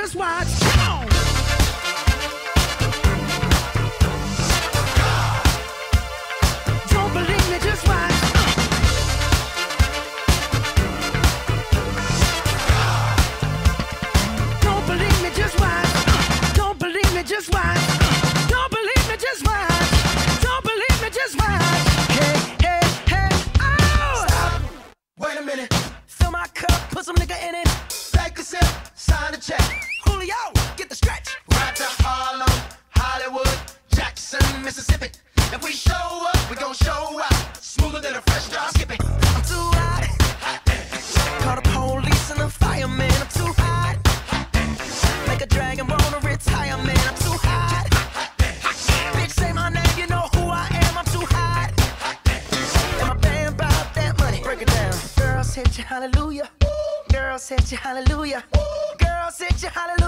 just watch. Hallelujah. Girls hit you, know who I am, I'm too high. I'm about that money, break it down. Girls say hallelujah. Girls hit you, hallelujah.